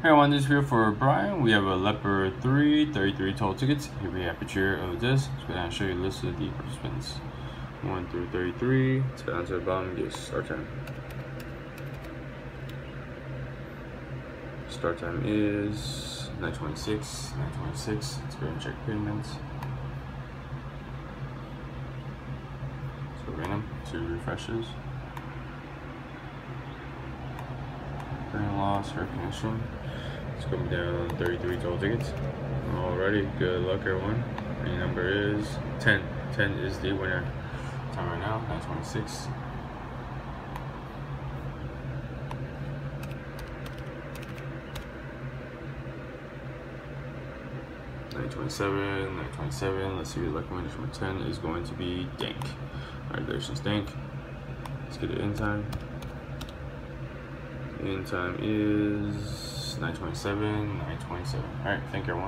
Here on this video for Brian, we have a Leopard 3 33 total tickets. Here we have a picture of this. Let's go down and show you a list of the participants. 1 through 33. Let's go down to the bottom. Get start time. Start time is 926. 926. Let's go and check payments. So random, two refreshes. Loss, recognition. It's going down 33 total tickets. Alrighty, good luck everyone. Your number is 10. 10 is the winner. Time right now, 926. Nine twenty-seven, nine twenty-seven. Let's see what lucky winner number ten is going to be Dank. Alright, there's some Dank. Let's get it in time. In time is 927, 927. Alright, thank you everyone.